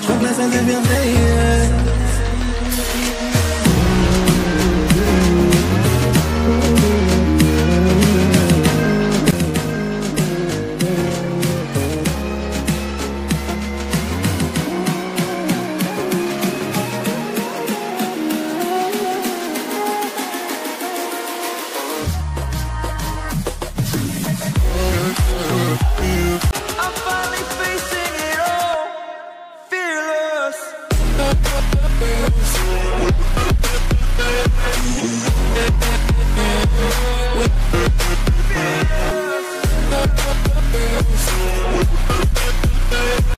Je crois que là ça devient Girls.